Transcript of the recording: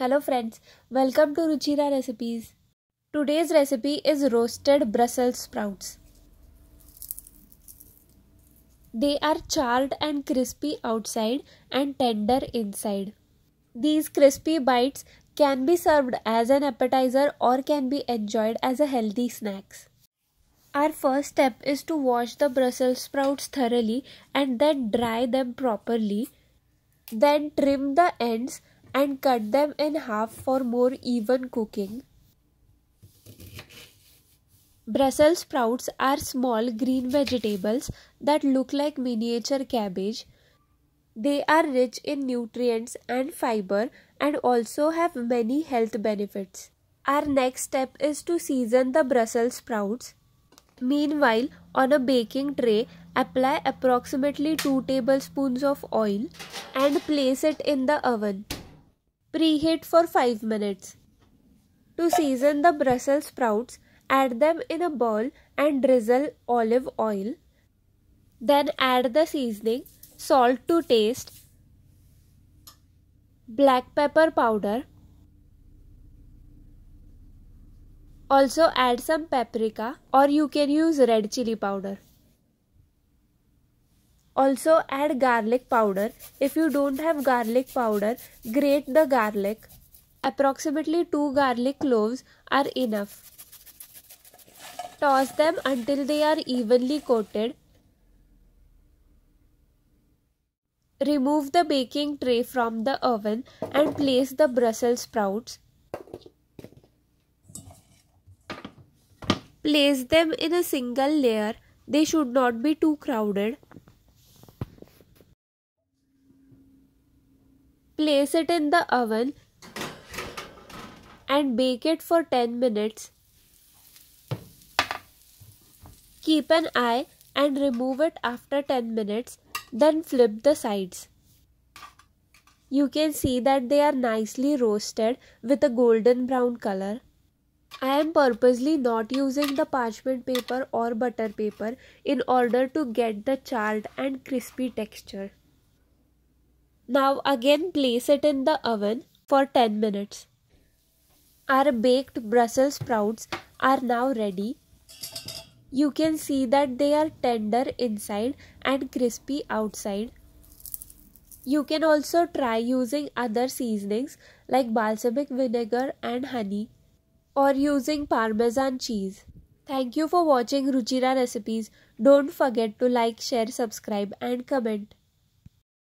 Hello friends, welcome to Ruchira Recipes. Today's recipe is roasted Brussels sprouts. They are charred and crispy outside and tender inside. These crispy bites can be served as an appetizer or can be enjoyed as a healthy snacks. Our first step is to wash the Brussels sprouts thoroughly and then dry them properly. Then trim the ends and cut them in half for more even cooking. Brussels sprouts are small green vegetables that look like miniature cabbage. They are rich in nutrients and fiber and also have many health benefits. Our next step is to season the Brussels sprouts. Meanwhile, on a baking tray, apply approximately 2 tablespoons of oil and place it in the oven. Preheat for 5 minutes. To season the Brussels sprouts, add them in a bowl and drizzle olive oil. Then add the seasoning, salt to taste, black pepper powder. Also add some paprika or you can use red chili powder. Also add garlic powder. If you don't have garlic powder, grate the garlic. Approximately 2 garlic cloves are enough. Toss them until they are evenly coated. Remove the baking tray from the oven and place the Brussels sprouts. Place them in a single layer. They should not be too crowded. Place it in the oven and bake it for 10 minutes. Keep an eye and remove it after 10 minutes, then flip the sides. You can see that they are nicely roasted with a golden brown color. I am purposely not using the parchment paper or butter paper in order to get the charred and crispy texture. Now again place it in the oven for 10 minutes. Our baked Brussels sprouts are now ready. You can see that they are tender inside and crispy outside. You can also try using other seasonings like balsamic vinegar and honey or using parmesan cheese. Thank you for watching Ruchira recipes. Don't forget to like, share, subscribe and comment.